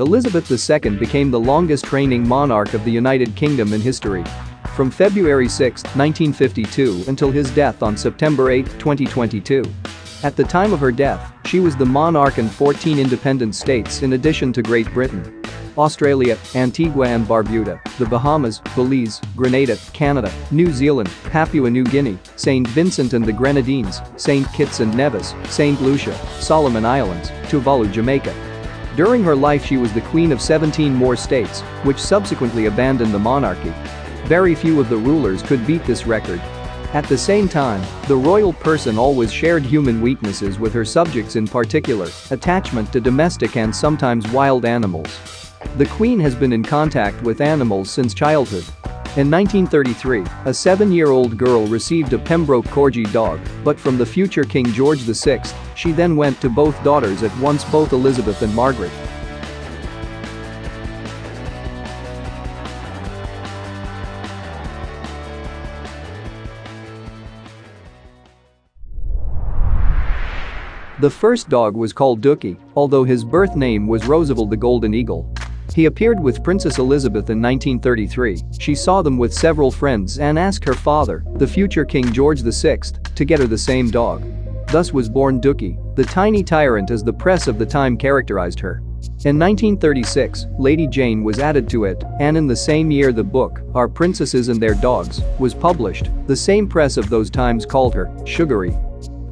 Elizabeth II became the longest reigning monarch of the United Kingdom in history. From February 6, 1952 until his death on September 8, 2022. At the time of her death, she was the monarch in 14 independent states in addition to Great Britain. Australia, Antigua and Barbuda, the Bahamas, Belize, Grenada, Canada, New Zealand, Papua New Guinea, St. Vincent and the Grenadines, St. Kitts and Nevis, St. Lucia, Solomon Islands, Tuvalu, Jamaica. During her life she was the queen of 17 more states, which subsequently abandoned the monarchy. Very few of the rulers could beat this record. At the same time, the royal person always shared human weaknesses with her subjects in particular, attachment to domestic and sometimes wild animals. The queen has been in contact with animals since childhood. In 1933, a seven-year-old girl received a Pembroke Corgi dog, but from the future King George VI, she then went to both daughters at once both Elizabeth and Margaret. The first dog was called Dookie, although his birth name was Rosavel the Golden Eagle. He appeared with Princess Elizabeth in 1933, she saw them with several friends and asked her father, the future King George VI, to get her the same dog. Thus was born Dookie, the tiny tyrant as the press of the time characterized her. In 1936, Lady Jane was added to it, and in the same year the book, Our Princesses and Their Dogs, was published, the same press of those times called her, Sugary,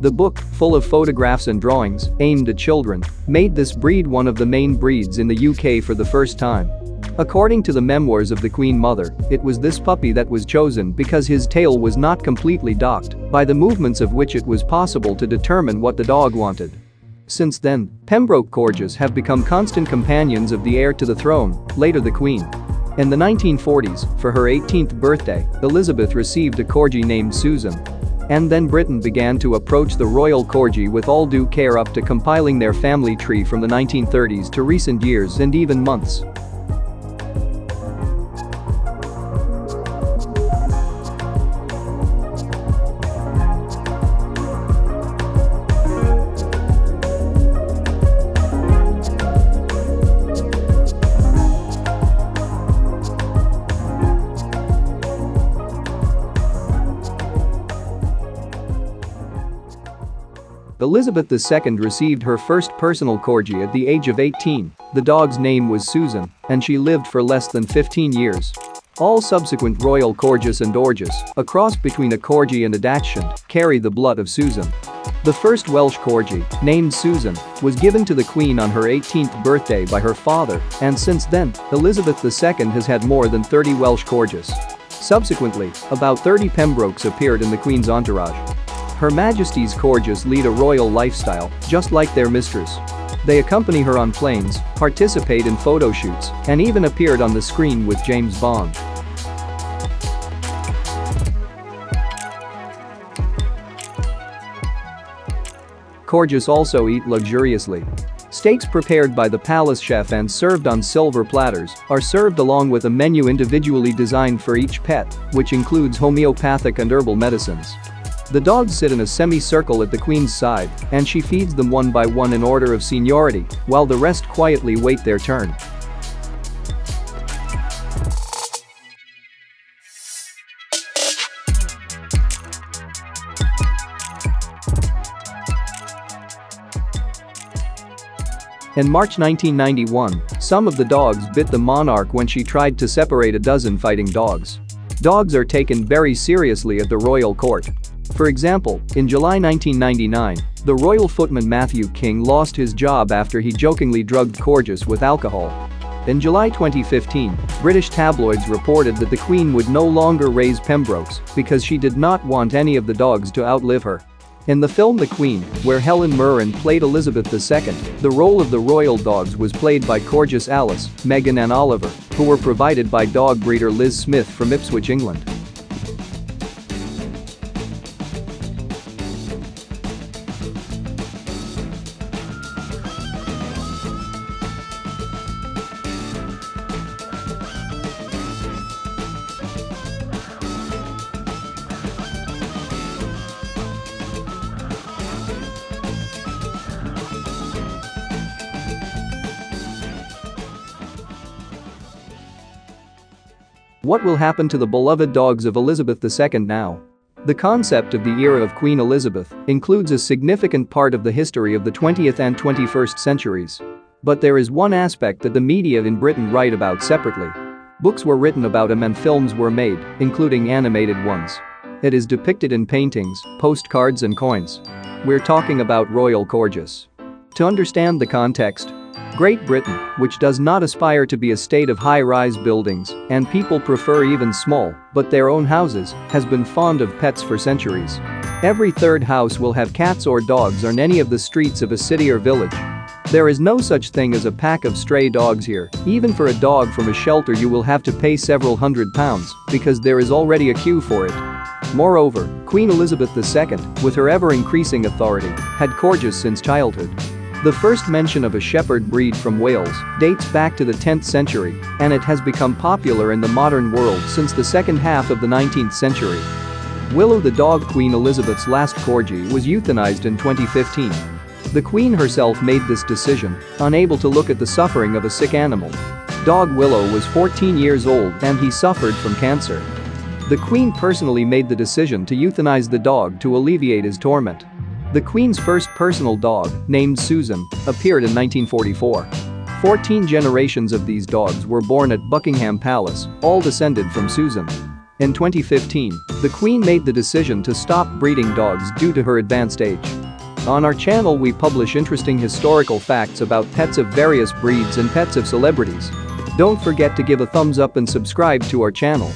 the book, full of photographs and drawings aimed at children, made this breed one of the main breeds in the UK for the first time. According to the memoirs of the Queen Mother, it was this puppy that was chosen because his tail was not completely docked, by the movements of which it was possible to determine what the dog wanted. Since then, Pembroke Corgis have become constant companions of the heir to the throne, later the Queen. In the 1940s, for her 18th birthday, Elizabeth received a corgi named Susan, and then Britain began to approach the royal corgi with all due care up to compiling their family tree from the 1930s to recent years and even months. Elizabeth II received her first personal corgi at the age of 18, the dog's name was Susan, and she lived for less than 15 years. All subsequent royal corgis and dorgis, a cross between a corgi and a dachshund, carry the blood of Susan. The first Welsh corgi, named Susan, was given to the Queen on her 18th birthday by her father, and since then, Elizabeth II has had more than 30 Welsh corgis. Subsequently, about 30 Pembrokes appeared in the Queen's entourage. Her Majesty's corgis lead a royal lifestyle, just like their mistress. They accompany her on planes, participate in photo shoots, and even appeared on the screen with James Bond. Corgis also eat luxuriously. Steaks prepared by the palace chef and served on silver platters are served along with a menu individually designed for each pet, which includes homeopathic and herbal medicines. The dogs sit in a semicircle at the queen's side, and she feeds them one by one in order of seniority, while the rest quietly wait their turn. In March 1991, some of the dogs bit the monarch when she tried to separate a dozen fighting dogs. Dogs are taken very seriously at the royal court, for example, in July 1999, the royal footman Matthew King lost his job after he jokingly drugged Corgis with alcohol. In July 2015, British tabloids reported that the Queen would no longer raise Pembrokes because she did not want any of the dogs to outlive her. In the film The Queen, where Helen Mirren played Elizabeth II, the role of the royal dogs was played by Corgis Alice, Megan and Oliver, who were provided by dog breeder Liz Smith from Ipswich, England. What will happen to the beloved dogs of Elizabeth II now? The concept of the era of Queen Elizabeth includes a significant part of the history of the 20th and 21st centuries. But there is one aspect that the media in Britain write about separately. Books were written about him and films were made, including animated ones. It is depicted in paintings, postcards and coins. We're talking about Royal Corgis. To understand the context, Great Britain, which does not aspire to be a state of high-rise buildings, and people prefer even small, but their own houses, has been fond of pets for centuries. Every third house will have cats or dogs on any of the streets of a city or village. There is no such thing as a pack of stray dogs here, even for a dog from a shelter you will have to pay several hundred pounds, because there is already a queue for it. Moreover, Queen Elizabeth II, with her ever-increasing authority, had corgis since childhood. The first mention of a shepherd breed from Wales dates back to the 10th century, and it has become popular in the modern world since the second half of the 19th century. Willow the dog Queen Elizabeth's last corgi was euthanized in 2015. The Queen herself made this decision, unable to look at the suffering of a sick animal. Dog Willow was 14 years old and he suffered from cancer. The Queen personally made the decision to euthanize the dog to alleviate his torment. The Queen's first personal dog, named Susan, appeared in 1944. 14 generations of these dogs were born at Buckingham Palace, all descended from Susan. In 2015, the Queen made the decision to stop breeding dogs due to her advanced age. On our channel we publish interesting historical facts about pets of various breeds and pets of celebrities. Don't forget to give a thumbs up and subscribe to our channel.